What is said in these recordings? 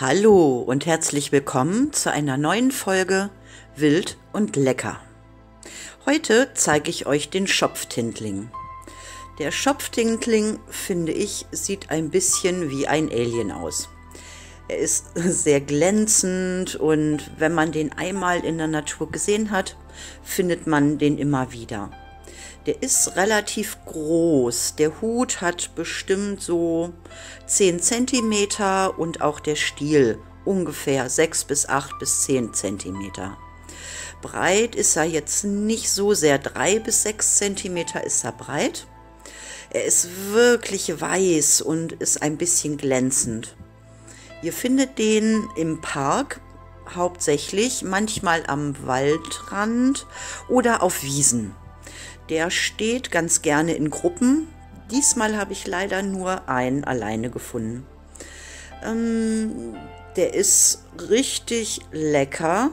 Hallo und herzlich willkommen zu einer neuen Folge Wild und Lecker. Heute zeige ich euch den Schopftintling. Der Schopftintling, finde ich, sieht ein bisschen wie ein Alien aus. Er ist sehr glänzend und wenn man den einmal in der Natur gesehen hat, findet man den immer wieder. Der ist relativ groß. Der Hut hat bestimmt so 10 cm und auch der Stiel ungefähr 6 bis 8 bis 10 cm. Breit ist er jetzt nicht so sehr, 3 bis 6 cm ist er breit. Er ist wirklich weiß und ist ein bisschen glänzend. Ihr findet den im Park hauptsächlich, manchmal am Waldrand oder auf Wiesen. Der steht ganz gerne in Gruppen. Diesmal habe ich leider nur einen alleine gefunden. Ähm, der ist richtig lecker.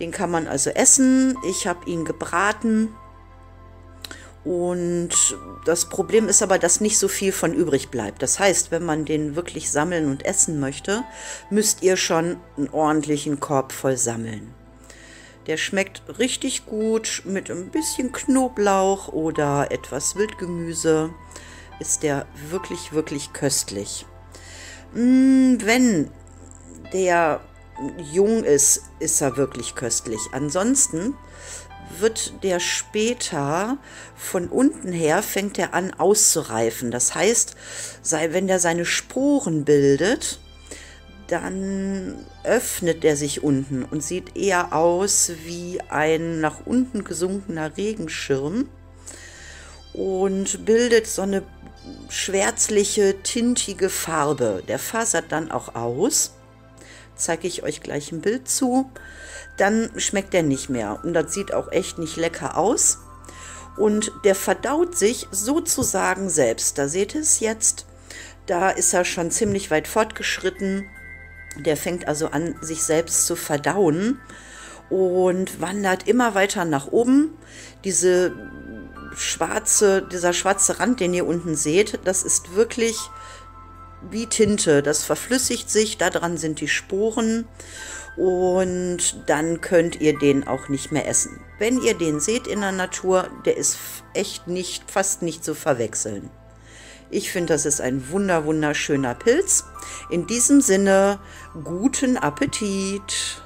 Den kann man also essen. Ich habe ihn gebraten. Und das Problem ist aber, dass nicht so viel von übrig bleibt. Das heißt, wenn man den wirklich sammeln und essen möchte, müsst ihr schon einen ordentlichen Korb voll sammeln. Der schmeckt richtig gut mit ein bisschen Knoblauch oder etwas Wildgemüse. Ist der wirklich, wirklich köstlich. Mm, wenn der jung ist, ist er wirklich köstlich. Ansonsten wird der später von unten her fängt er an auszureifen. Das heißt, wenn der seine Sporen bildet, dann öffnet er sich unten und sieht eher aus wie ein nach unten gesunkener Regenschirm und bildet so eine schwärzliche, tintige Farbe. Der fasert dann auch aus. Zeige ich euch gleich ein Bild zu. Dann schmeckt er nicht mehr und das sieht auch echt nicht lecker aus. Und der verdaut sich sozusagen selbst. Da seht ihr es jetzt. Da ist er schon ziemlich weit fortgeschritten der fängt also an, sich selbst zu verdauen und wandert immer weiter nach oben. Diese schwarze, dieser schwarze Rand, den ihr unten seht, das ist wirklich wie Tinte. Das verflüssigt sich, daran sind die Sporen und dann könnt ihr den auch nicht mehr essen. Wenn ihr den seht in der Natur, der ist echt nicht, fast nicht zu verwechseln. Ich finde, das ist ein wunder, wunderschöner Pilz. In diesem Sinne, guten Appetit!